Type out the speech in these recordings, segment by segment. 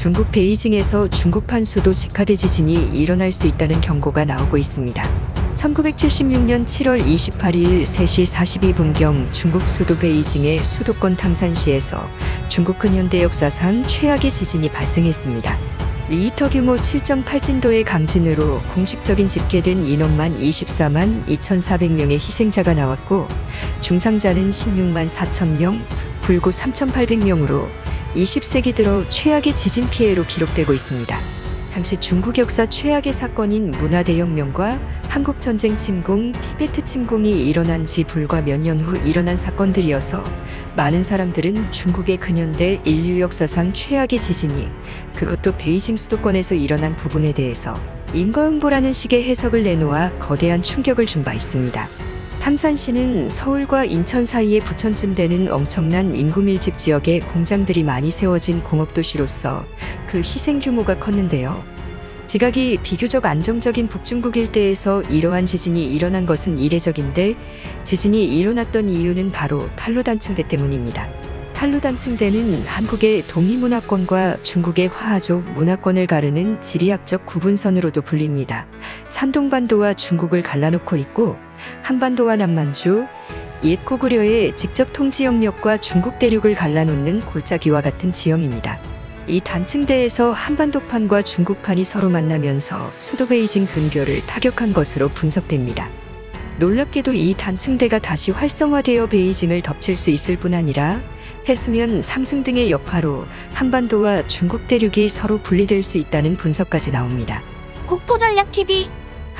중국 베이징에서 중국판 수도 직하대 지진이 일어날 수 있다는 경고가 나오고 있습니다. 1976년 7월 28일 3시 42분경 중국 수도 베이징의 수도권 탕산시에서 중국 근현대 역사상 최악의 지진이 발생했습니다. 리히터 규모 7.8 진도의 강진으로 공식적인 집계된 인원만 24만 2,400명의 희생자가 나왔고 중상자는 16만 4천 명, 불구 3,800명으로 20세기 들어 최악의 지진 피해로 기록되고 있습니다. 당시 중국 역사 최악의 사건인 문화대혁명과 한국전쟁 침공, 티베트 침공이 일어난 지 불과 몇 년 후 일어난 사건들이어서 많은 사람들은 중국의 근현대 인류 역사상 최악의 지진이 그것도 베이징 수도권에서 일어난 부분에 대해서 인과응보라는 식의 해석을 내놓아 거대한 충격을 준 바 있습니다. 탐산시는 서울과 인천 사이에 부천쯤 되는 엄청난 인구 밀집 지역에 공장들이 많이 세워진 공업도시로서 그 희생 규모가 컸는데요. 지각이 비교적 안정적인 북중국 일대에서 이러한 지진이 일어난 것은 이례적인데 지진이 일어났던 이유는 바로 탈루단층대 때문입니다. 탈루단층대는 한국의 동이문화권과 중국의 화하족 문화권을 가르는 지리학적 구분선으로도 불립니다. 산동반도와 중국을 갈라놓고 있고 한반도와 남만주, 옛 고구려의 직접 통치 영역과 중국 대륙을 갈라놓는 골짜기와 같은 지형입니다. 이 단층대에서 한반도판과 중국판이 서로 만나면서 수도 베이징 근교를 타격한 것으로 분석됩니다. 놀랍게도 이 단층대가 다시 활성화되어 베이징을 덮칠 수 있을 뿐 아니라 해수면 상승 등의 여파로 한반도와 중국 대륙이 서로 분리될 수 있다는 분석까지 나옵니다. 국토전략TV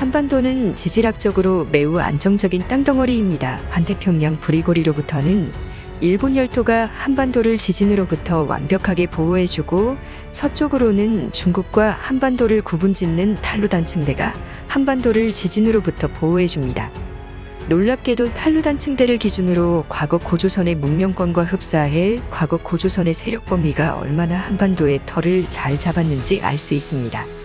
한반도는 지질학적으로 매우 안정적인 땅덩어리입니다. 반태평양 브리고리로부터는 일본 열도가 한반도를 지진으로부터 완벽하게 보호해주고 서쪽으로는 중국과 한반도를 구분짓는 탈루단층대가 한반도를 지진으로부터 보호해줍니다. 놀랍게도 탈루단 층대를 기준으로 과거 고조선의 문명권과 흡사해 과거 고조선의 세력 범위가 얼마나 한반도의 털을 잘 잡았는지 알 수 있습니다.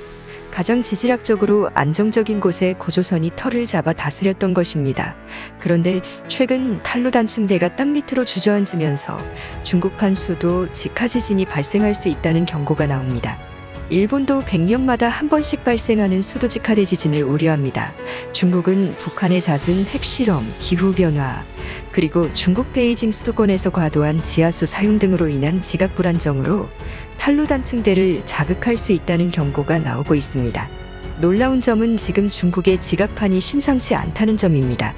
가장 지질학적으로 안정적인 곳에 고조선이 털을 잡아 다스렸던 것입니다. 그런데 최근 탈루단층대가 땅 밑으로 주저앉으면서 중국판 수도 직하 지진이 발생할 수 있다는 경고가 나옵니다. 일본도 100년마다 한 번씩 발생하는 수도 직하대 지진을 우려합니다. 중국은 북한의 잦은 핵실험, 기후변화, 그리고 중국 베이징 수도권에서 과도한 지하수 사용 등으로 인한 지각 불안정으로 탈루단층대를 자극할 수 있다는 경고가 나오고 있습니다. 놀라운 점은 지금 중국의 지각판이 심상치 않다는 점입니다.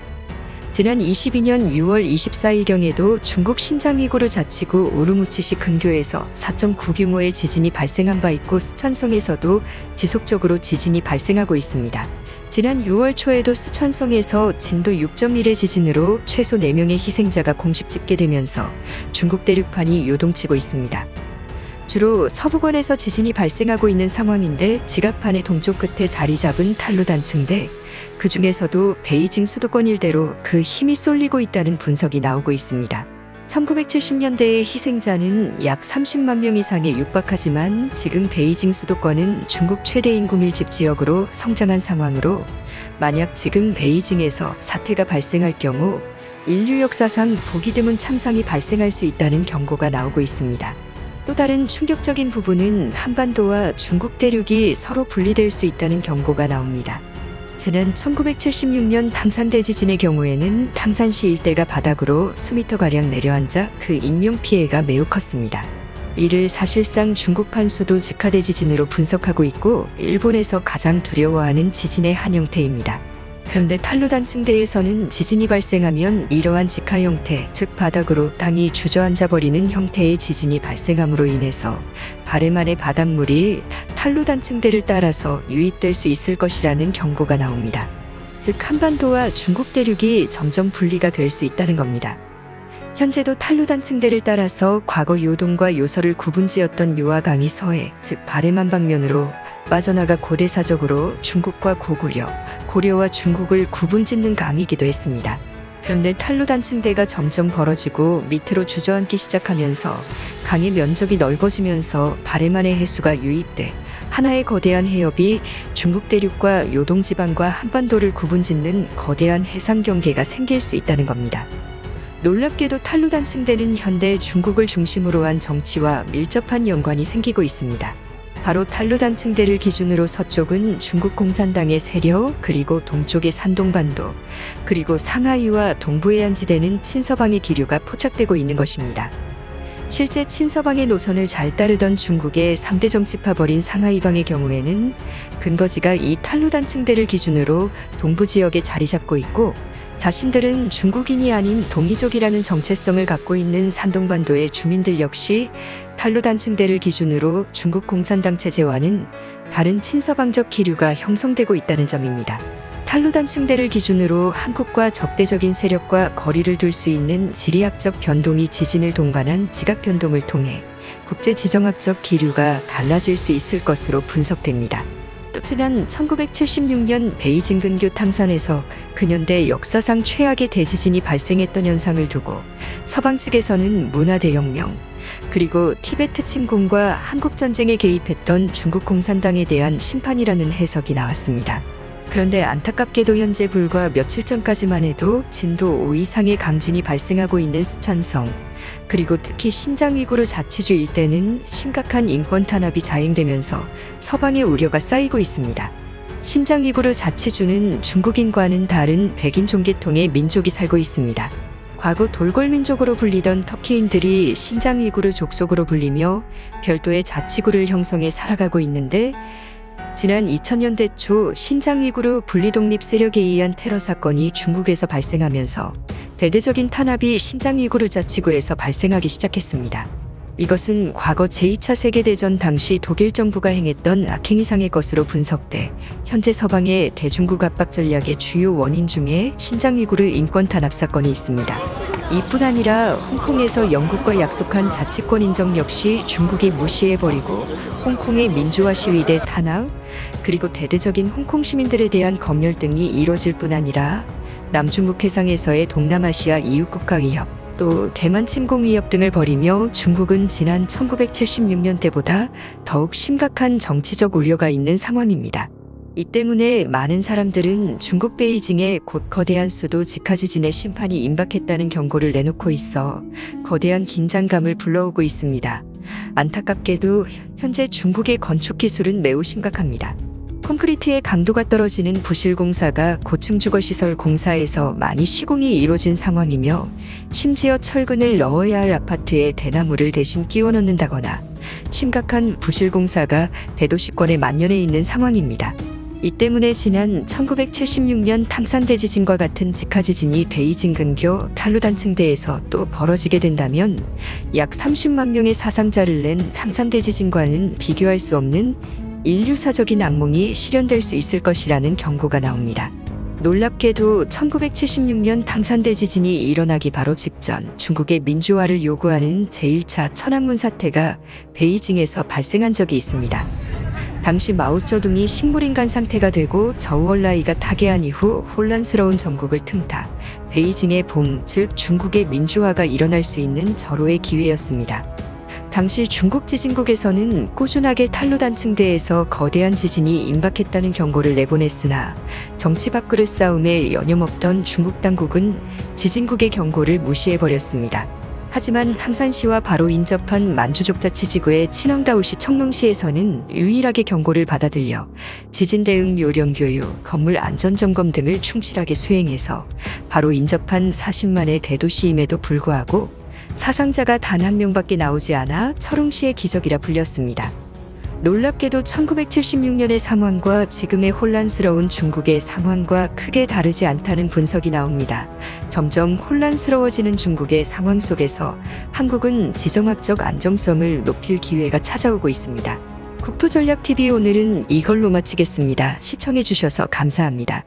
지난 22년 6월 24일경에도 중국 신장위구르 자치구 우르무치시 근교에서 4.9 규모의 지진이 발생한 바 있고 스촨성에서도 지속적으로 지진이 발생하고 있습니다. 지난 6월 초에도 스촨성에서 진도 6.1의 지진으로 최소 4명의 희생자가 공식 집계되면서 중국 대륙판이 요동치고 있습니다. 주로 서부권에서 지진이 발생하고 있는 상황인데 지각판의 동쪽 끝에 자리 잡은 탈루단층대, 그 중에서도 베이징 수도권 일대로 그 힘이 쏠리고 있다는 분석이 나오고 있습니다. 1970년대의 희생자는 약 30만 명 이상에 육박하지만 지금 베이징 수도권은 중국 최대 인구 밀집 지역으로 성장한 상황으로 만약 지금 베이징에서 사태가 발생할 경우 인류 역사상 보기 드문 참상이 발생할 수 있다는 경고가 나오고 있습니다. 또 다른 충격적인 부분은 한반도와 중국 대륙이 서로 분리될 수 있다는 경고가 나옵니다. 지난 1976년 탕산대 지진의 경우에는 탕산시 일대가 바닥으로 수미터가량 내려앉아 그 인명피해가 매우 컸습니다. 이를 사실상 중국판 수도 직하대 지진으로 분석하고 있고 일본에서 가장 두려워하는 지진의 한 형태입니다. 그런데 탈루단층대에서는 지진이 발생하면 이러한 직하 형태, 즉 바닥으로 땅이 주저앉아 버리는 형태의 지진이 발생함으로 인해서 발해 안의 바닷물이 탈루단층대를 따라서 유입될 수 있을 것이라는 경고가 나옵니다. 즉 한반도와 중국 대륙이 점점 분리가 될 수 있다는 겁니다. 현재도 탈루단 층대를 따라서 과거 요동과 요설을 구분지었던 요하강이 서해, 즉 바레만 방면으로 빠져나가 고대사적으로 중국과 고구려, 고려와 중국을 구분짓는 강이기도 했습니다. 그런데 탈루단 층대가 점점 벌어지고 밑으로 주저앉기 시작하면서 강의 면적이 넓어지면서 바레만의 해수가 유입돼 하나의 거대한 해협이 중국 대륙과 요동 지방과 한반도를 구분짓는 거대한 해상 경계가 생길 수 있다는 겁니다. 놀랍게도 탈루단층대는 현대 중국을 중심으로 한 정치와 밀접한 연관이 생기고 있습니다. 바로 탈루단층대를 기준으로 서쪽은 중국 공산당의 세력, 그리고 동쪽의 산동반도, 그리고 상하이와 동부해안지대는 친서방의 기류가 포착되고 있는 것입니다. 실제 친서방의 노선을 잘 따르던 중국의 3대 정치파벌인 상하이방의 경우에는 근거지가 이 탈루단 층대를 기준으로 동부 지역에 자리 잡고 있고 자신들은 중국인이 아닌 동이족이라는 정체성을 갖고 있는 산동반도의 주민들 역시 탈루단층대를 기준으로 중국 공산당 체제와는 다른 친서방적 기류가 형성되고 있다는 점입니다. 탈루단층대를 기준으로 한국과 적대적인 세력과 거리를 둘 수 있는 지리학적 변동이 지진을 동반한 지각 변동을 통해 국제 지정학적 기류가 달라질 수 있을 것으로 분석됩니다. 또 지난 1976년 베이징 근교 탕산에서 근현대 역사상 최악의 대지진이 발생했던 현상을 두고 서방 측에서는 문화대혁명, 그리고 티베트 침공과 한국전쟁에 개입했던 중국 공산당에 대한 심판이라는 해석이 나왔습니다. 그런데 안타깝게도 현재 불과 며칠 전까지만 해도 진도 5 이상의 강진이 발생하고 있는 스촨성, 그리고 특히 신장위구르 자치주 일대는 심각한 인권 탄압이 자행되면서 서방의 우려가 쌓이고 있습니다. 신장위구르 자치주는 중국인과는 다른 백인 종계통의 민족이 살고 있습니다. 과거 돌골민족으로 불리던 터키인들이 신장위구르 족속으로 불리며 별도의 자치구를 형성해 살아가고 있는데 지난 2000년대 초 신장위구르 분리독립 세력에 의한 테러 사건이 중국에서 발생하면서 대대적인 탄압이 신장위구르 자치구에서 발생하기 시작했습니다. 이것은 과거 제2차 세계대전 당시 독일 정부가 행했던 악행 이상의 것으로 분석돼 현재 서방의 대중국 압박 전략의 주요 원인 중에 신장위구르 인권 탄압 사건이 있습니다. 이뿐 아니라 홍콩에서 영국과 약속한 자치권 인정 역시 중국이 무시해버리고 홍콩의 민주화 시위대 탄압, 그리고 대대적인 홍콩 시민들에 대한 검열 등이 이뤄질 뿐 아니라 남중국 해상에서의 동남아시아 이웃국가 위협, 또 대만 침공 위협 등을 벌이며 중국은 지난 1976년 때보다 더욱 심각한 정치적 우려가 있는 상황입니다. 이 때문에 많은 사람들은 중국 베이징에 곧 거대한 수도 직하지진의 심판이 임박했다는 경고를 내놓고 있어 거대한 긴장감을 불러오고 있습니다. 안타깝게도 현재 중국의 건축 기술은 매우 심각합니다. 콘크리트의 강도가 떨어지는 부실 공사가 고층 주거시설 공사에서 많이 시공이 이루어진 상황이며 심지어 철근을 넣어야 할 아파트에 대나무를 대신 끼워 넣는다거나 심각한 부실 공사가 대도시권에 만연해 있는 상황입니다. 이 때문에 지난 1976년 탕산대지진과 같은 직하지진이 베이징 근교 탈루단층대에서 또 벌어지게 된다면 약 30만 명의 사상자를 낸 탕산대지진과는 비교할 수 없는 인류사적인 악몽이 실현될 수 있을 것이라는 경고가 나옵니다. 놀랍게도 1976년 당산대 지진이 일어나기 바로 직전 중국의 민주화를 요구하는 제1차 천안문 사태가 베이징에서 발생한 적이 있습니다. 당시 마오쩌둥이 식물인간 상태가 되고 저우얼라이가 타계한 이후 혼란스러운 전국을 틈타 베이징의 봄, 즉 중국의 민주화가 일어날 수 있는 절호의 기회였습니다. 당시 중국 지진국에서는 꾸준하게 탈루단층대에서 거대한 지진이 임박했다는 경고를 내보냈으나 정치 밥그릇 싸움에 여념없던 중국 당국은 지진국의 경고를 무시해버렸습니다. 하지만 함산시와 바로 인접한 만주족자치지구의 친왕다우시 청릉시에서는 유일하게 경고를 받아들여 지진 대응 요령 교육, 건물 안전 점검 등을 충실하게 수행해서 바로 인접한 40만의 대도시임에도 불구하고 사상자가 단 한 명밖에 나오지 않아 철웅시의 기적이라 불렸습니다. 놀랍게도 1976년의 상황과 지금의 혼란스러운 중국의 상황과 크게 다르지 않다는 분석이 나옵니다. 점점 혼란스러워지는 중국의 상황 속에서 한국은 지정학적 안정성을 높일 기회가 찾아오고 있습니다. 국토전략TV 오늘은 이걸로 마치겠습니다. 시청해주셔서 감사합니다.